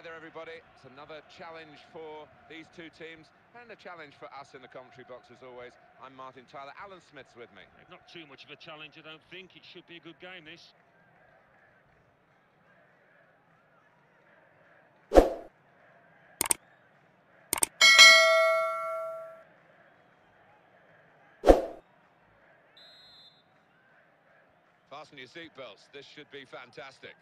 Hi there, everybody. It's another challenge for these two teams and a challenge for us in the commentary box, as always. I'm Martin Tyler. Alan Smith's with me. Not too much of a challenge, I don't think. It should be a good game, this. Fasten your seatbelts. This should be fantastic.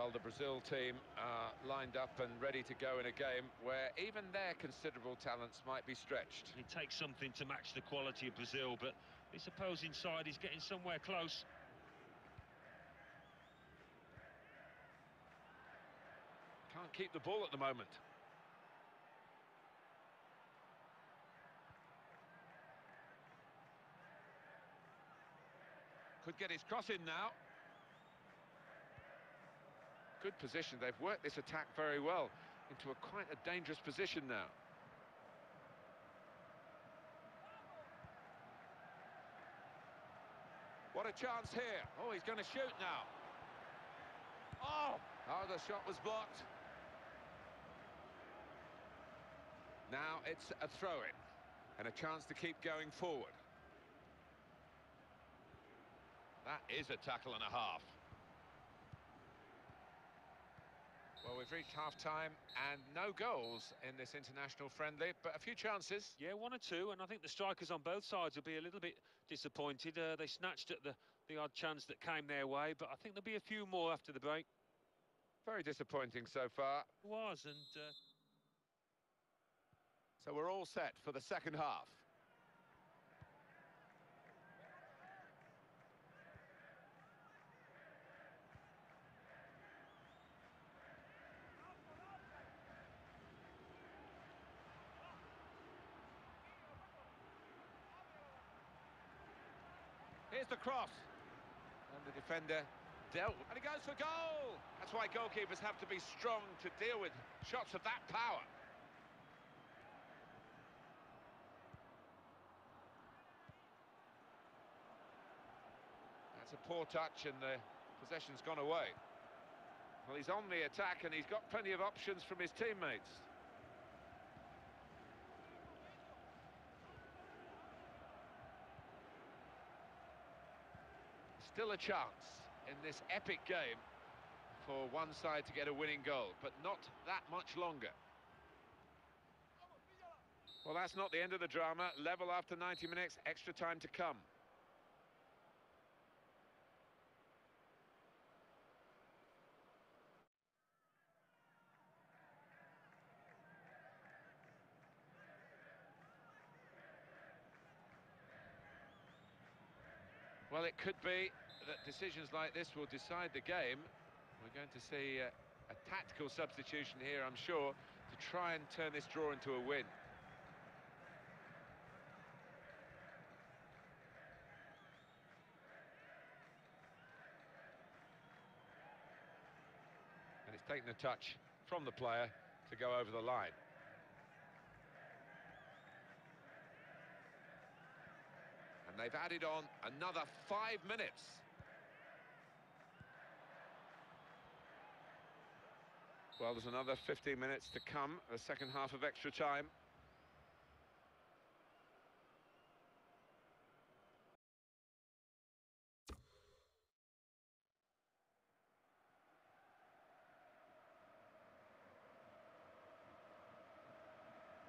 Well, the Brazil team are lined up and ready to go in a game where even their considerable talents might be stretched. It takes something to match the quality of Brazil, but this opposing side is getting somewhere close. Can't keep the ball at the moment. Could get his cross in now. Good position. They've worked this attack very well into a quite a dangerous position now. What a chance here. Oh, he's going to shoot now. Oh! Oh, the shot was blocked. Now it's a throw-in and a chance to keep going forward. That is a tackle and a half. Well, we've reached half-time and no goals in this international friendly, but a few chances. Yeah, one or two, and I think the strikers on both sides will be a little bit disappointed. Uh, they snatched at the, the odd chance that came their way, but I think there'll be a few more after the break. Very disappointing so far. It was, and... Uh... So we're all set for the second half. The cross. And the defender dealt. And he goes for goal. That's why goalkeepers have to be strong to deal with shots of that power. That's a poor touch and the possession's gone away. Well, he's on the attack and he's got plenty of options from his teammates. Still a chance in this epic game for one side to get a winning goal, but not that much longer. Well, that's not the end of the drama. Level after 90 minutes, extra time to come. Well, it could be that decisions like this will decide the game. We're going to see uh, a tactical substitution here, I'm sure, to try and turn this draw into a win. And it's taken a touch from the player to go over the line. They've added on another five minutes. Well, there's another 15 minutes to come, the second half of extra time.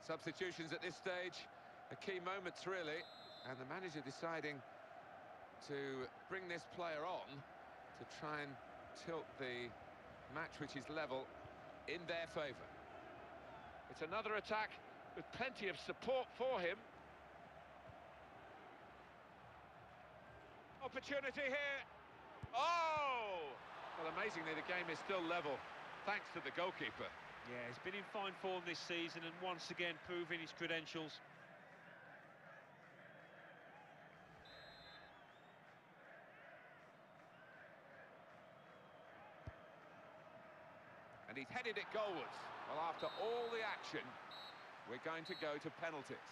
Substitutions at this stage, the key moments really, and the manager deciding to bring this player on to try and tilt the match which is level in their favour. It's another attack with plenty of support for him. Opportunity here. Oh! Well, amazingly, the game is still level, thanks to the goalkeeper. Yeah, he's been in fine form this season and once again proving his credentials. He's headed it goalwards. Well, after all the action, we're going to go to penalties.